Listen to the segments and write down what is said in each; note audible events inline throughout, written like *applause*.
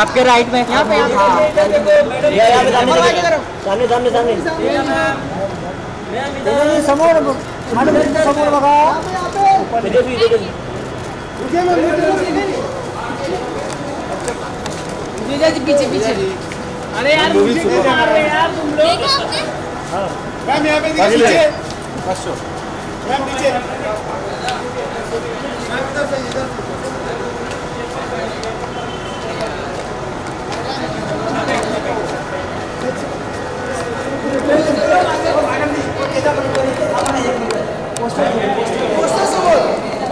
आपके राइट में। यहाँ पे सामने सामने सामने समोर समोर बघा तेजस्वी तेजस्वी पीछे पीछे अरे यार मुझे क्यों मार रहे यार तुम लोग मैम यहाँ पे नीचे। मैम नीचे।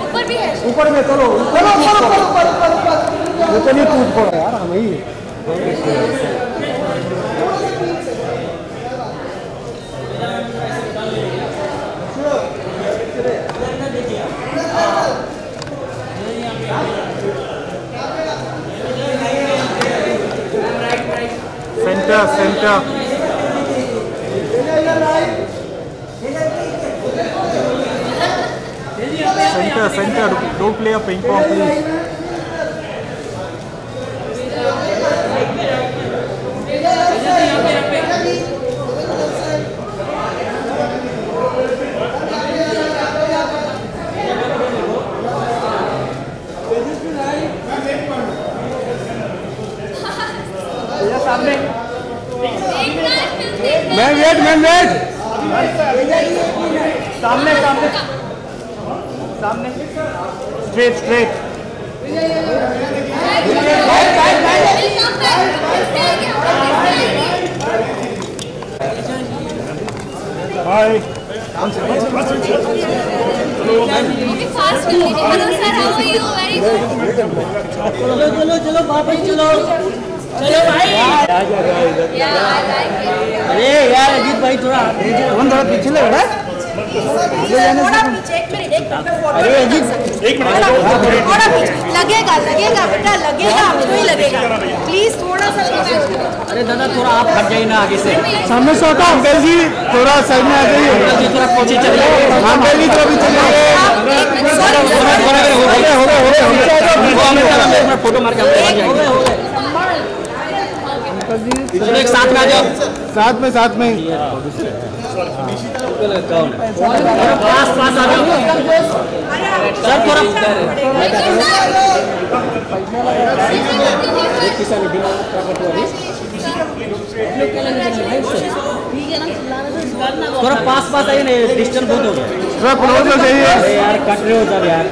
ऊपर भी है ऊपर में चलो चलो चलो चलो ये तो नहीं टूट पड़ा यार हम ही center center Center, center. Don't play a ping pong, please. Ma'am wait सामने सामने। सामने। स्ट्रेट स्ट्रेट हाय चलो चलो चलो वापस चलो। चलो भाई अरे यार अजीत भाई थोड़ा कौन थोड़ा पीछे लग रहा है पीछे मिनट मिनट अरे अजीत एक पीछे लगेगा लगेगा बेटा लगेगा आपको ही लगेगा प्लीज़ थोड़ा सा अरे दादा थोड़ा आप हट जाइए ना आगे से सामने से हटो अंकल जी थोड़ा साइड में आ जाइए जी थोड़ा पीछे चलिए अंकल जी तो मिनट थोड़ा हो हो हो हो हमें हमें फ़ोटो मार के चलो एक साथ में आ जाओ। साथ में साथ में। पास पास आ जाओ सर थोड़ा थोड़ा पास पास आइए ना डिस्टेंस बहुत हो गया। थोड़ा क्लोज हो जाइए यार कट रहे हो सर यार।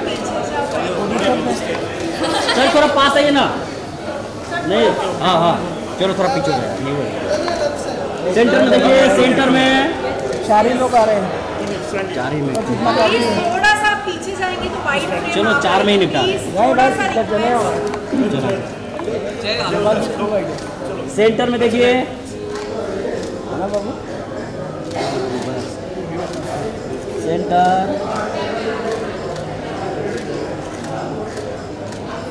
सर थोड़ा पास आइए ना। नहीं हाँ हाँ। चलो थोड़ा पीछे हो गया सेंटर में देखिए सेंटर में चार ही लोग आ रहे हैं। चार ही मिनट। प्लीज़ थोड़ा सा पीछे जाएँगे तो वाइट चलो, चार में ही निपटा। सेंटर में देखिए। Center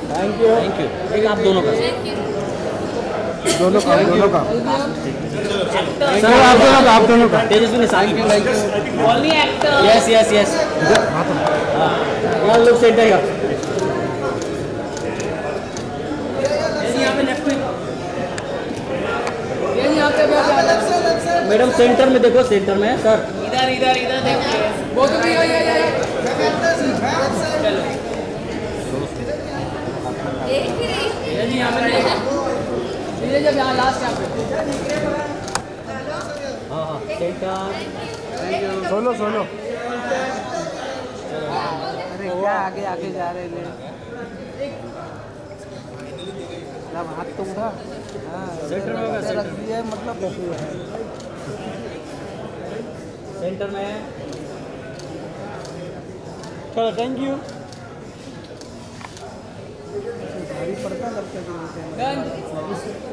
thank you thank you एक आप दोनों का थैंक यू दोनों का दोनों का सर आप दोनों का आप दोनों का तेजस्वी ने sign only actor yes yes yes हाँ लुक सेंटर का यहाँ पे मैडम सेंटर में देखो सेंटर में सर इधर इधर इधर वो तो देख ही रही यहाँ पे ये लास्ट यहाँ पे। हाँ हाँ सोलो सोलो। अरे क्या आगे आगे जा रहे हैं? अब हाथ तो उठा। हाँ सेंटर में होगा, ऐसे रख दिया है, मतलब कैसे है। सेंटर में चलो थैंक यू भारी पड़ता लगता है।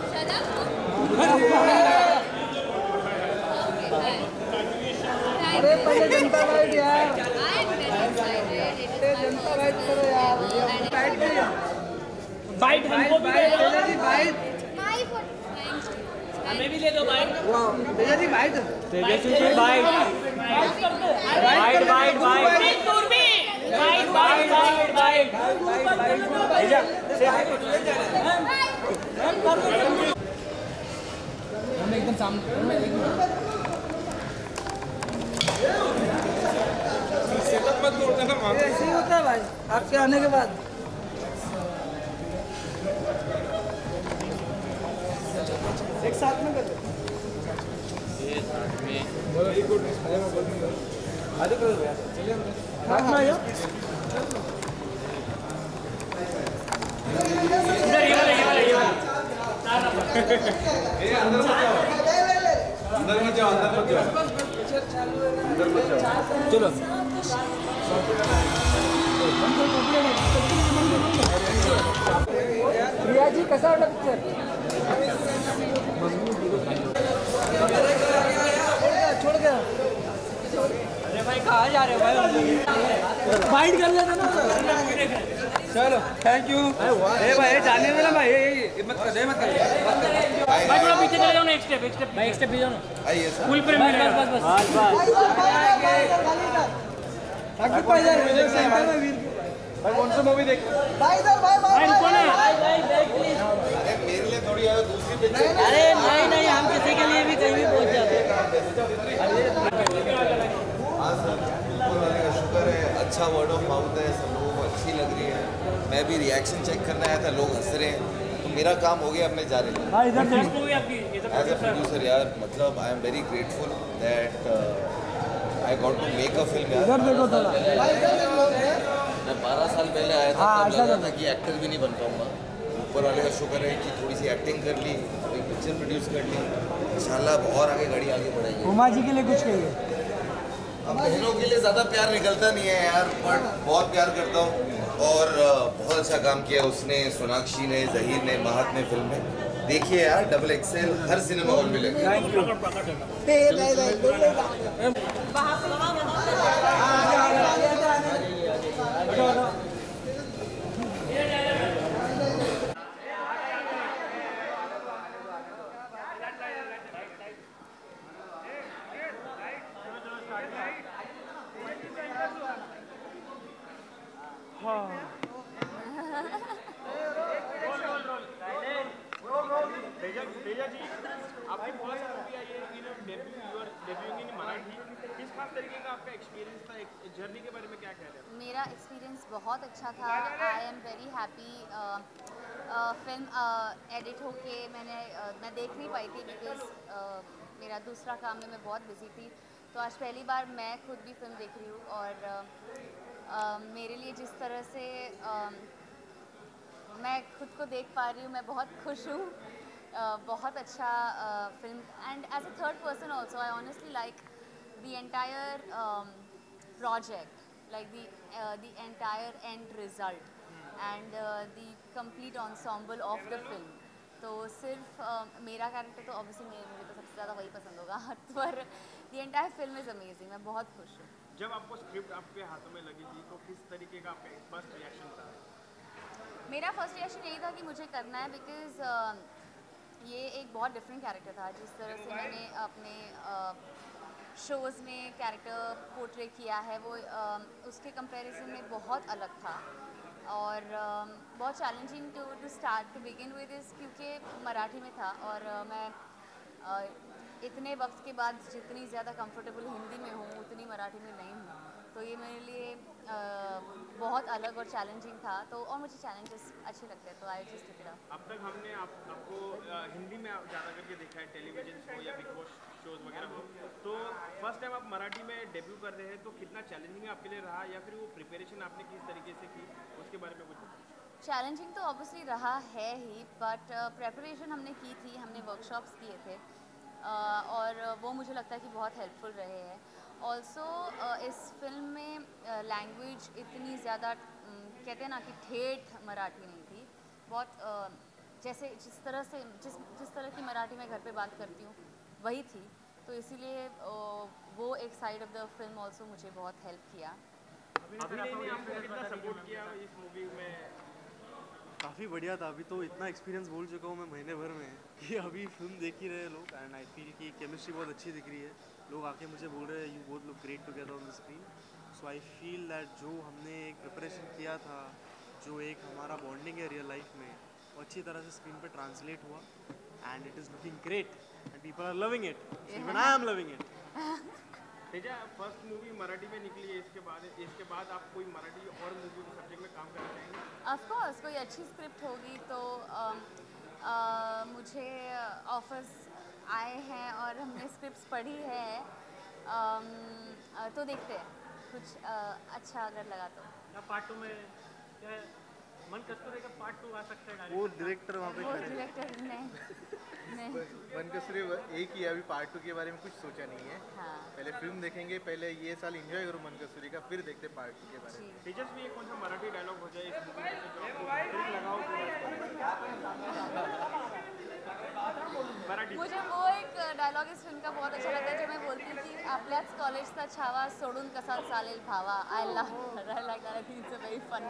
अरे पहले जनता वाइट यार जनता वाइट करो यार। नहीं बाइट हमको भी दे दो। जी you. हमें भी दे दो byte Teja ji white Tejasswi ji byte byte byte byte byte byte byte byte लेकिन सामने ऐसे ही होता है भाई आपके आने के बाद एक साथ में कर वेरी गुड आगे करो भैया चलिए हाथ में आइए इधर ये वाले ये वाले ये वाले चार नंबर ये अंदर मत जाओ अंदर मत जाओ अंदर मत जाओ। अंदर मत जाओ। चलो। रिया जी कैसा होता पिक्चर छोड़ गया अरे भाई कहाँ जा रहे हो भाई? बाइट कर लेते ना। चलो थैंक यू ए भाई जाने वाला भाई ये- मत कर ये मत कर। भाई थोड़ा पीछे चले जाओ ना एक स्टेप एक स्टेप भाई एक स्टेप पीछे जाओ ना। फुल फ्रेम में बस बस बस। बस साकिब भाई इधर मेरे सेंटर में वीर भाई? कौन सा मूवी देख भाई इधर भाई भाई रुको ना मेरे लिए थोड़ी यार दूसरी पिक्चर अरे नहीं नहीं हम किसी के लिए भी कहीं भी पहुँच जाते हैं। हाँ सर ऊपर वाले का शुक्र है अच्छा वर्ड ऑफ़ माउथ है सब लोगों अच्छी लग रही है। मैं भी रिएक्शन चेक करने आया था लोग हंस रहे हैं। तो मेरा काम हो गया अब मैं जा रही हूँ। एज अ प्रोड्यूसर यार मतलब I am very grateful that I got to make a film यार। इधर देखो थोड़ा। मैं बारह साल पहले आया था हाँ, तब लगा तो- था कि एक्टर भी नहीं बन पाऊँगा। ऊपर वाले का शुक्र है कि थोड़ी सी एक्टिंग कर ली कोई पिक्चर प्रोड्यूस कर ली। इंशाल्लाह और आगे गाड़ी आगे बढ़ेगी उमा जी के लिए कुछ कहिए। बहनों के लिए ज़्यादा प्यार निकलता नहीं है यार बट बहुत प्यार करता हूँ। और बहुत अच्छा काम किया उसने सोनाक्षी ने जहीर ने महत ने फ़िल्म में। देखिए यार डबल एक्सेल हर सिनेमा हॉल में लगे मेरा एक्सपीरियंस बहुत अच्छा था। I am very happy film edit होके मैंने मैं देख नहीं पाई थी बिकॉज़ मेरा दूसरा काम में मैं बहुत बिज़ी थी। तो आज पहली बार मैं खुद भी फ़िल्म देख रही हूँ और uh, uh, मेरे लिए जिस तरह से um, मैं खुद को देख पा रही हूँ मैं बहुत खुश हूँ। बहुत अच्छा film and as a third person also I honestly like the entire project like entire end result and uh, the complete ensemble of the film. तो सिर्फ़ uh, मेरा कैरेक्टर तो ऑब्वियसली मेरे मुझे तो सबसे ज़्यादा वही पसंद होगा *laughs* पर the entire film is amazing मैं बहुत खुश हूँ। जब आपको स्क्रिप्ट आपके हाथों में लगी थी तो किस तरीके का आपका फ़र्स्ट रिएक्शन था? मेरा फ़र्स्ट रिएक्शन यही था कि मुझे करना है बिकॉज़ ये एक बहुत डिफरेंट कैरेक्टर था जिस तरह से मैंने अपने शोज़ में कैरेक्टर पोर्ट्रे किया है वो अ, उसके कंपैरिजन में बहुत अलग था। और अ, बहुत challenging to to start to begin with इस क्योंकि मराठी में था और अ, मैं अ, इतने वक्त के बाद जितनी ज़्यादा कंफर्टेबल हिंदी में हूँ उतनी मराठी में नहीं हूँ। तो ये मेरे लिए अ, बहुत अलग और चैलेंजिंग था। तो और मुझे चैलेंजेस अच्छे लगते हैं तो आई जस्ट इट अब तक हमने आप, आपको हिंदी में ज़्यादा करके देखा है टेलीविज़न शो या बिग बॉस शोज़ वगैरह हो। तो फ़र्स्ट टाइम आप मराठी में डेब्यू कर रहे हैं तो कितना चैलेंजिंग आपके लिए रहा? या फिर वो प्रिपरेशन आपने किस तरीके से की? उसके बारे में कुछ चैलेंजिंग तो ऑब्वियसली रहा है ही बट प्रेपरेशन हमने की थी हमने वर्कशॉप्स किए थे। और वो मुझे लगता है कि बहुत हेल्पफुल रहे हैं। ऑल्सो इस फ़िल्म में लैंग्वेज इतनी ज़्यादा कहते हैं ना कि ठेठ मराठी नहीं थी। बहुत जैसे जिस तरह से, जिस जिस तरह की मराठी मैं घर पे बात करती हूँ, वही थी। तो इसीलिए वो एक side of the film also मुझे बहुत हेल्प किया। काफ़ी बढ़िया था। अभी तो इतना एक्सपीरियंस बोल चुका हूँ मैं महीने भर में कि अभी फ़िल्म देख ही रहे हैं लोग एंड आई फील कि केमिस्ट्री बहुत अच्छी दिख रही है। लोग आके मुझे बोल रहे हैं you both look great together on the screen so I feel that जो हमने एक प्रिपरेशन किया था जो एक हमारा बॉन्डिंग है रियल लाइफ में वो अच्छी तरह से स्क्रीन पर ट्रांसलेट हुआ and it is looking great and people are loving it even I am loving it Teja first movie Marathi में निकली है इसके बाद इसके बाद आप कोई मराठी और मूवी के सब्जेक्ट में काम करना चाहेंगे? ऑफ़ कोर्स कोई अच्छी स्क्रिप्ट होगी तो अम, अ, मुझे ऑफर्स आए हैं और हमने स्क्रिप्ट पढ़ी है अ, तो देखते हैं कुछ अ, अच्छा अगर लगा तो। पार्ट टू में क्या मन कस्तूरे का पार्ट टू आ सकता है वो डायरेक्टर वहाँ पे वो डायरेक्टर ने ने वन का एक ही है, अभी पार्ट टू के बारे में कुछ सोचा नहीं है। हाँ। पहले फ़िल्म देखेंगे पहले ये साल एंजॉय करो मन कसूरी का फिर देखते पार्ट टू के बारे में। भी कौन सा मराठी डायलॉग हो जाए तो मराठी मुझे वो एक डायलॉग इस फ़िल्म का बहुत अच्छा लगता है जो मैं बोलती हूँ की आपल्याच कॉलेजचा छावा सोडून कसा चालेल भावा? I I like that I think it's a very fun